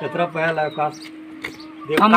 कितना पहला का हम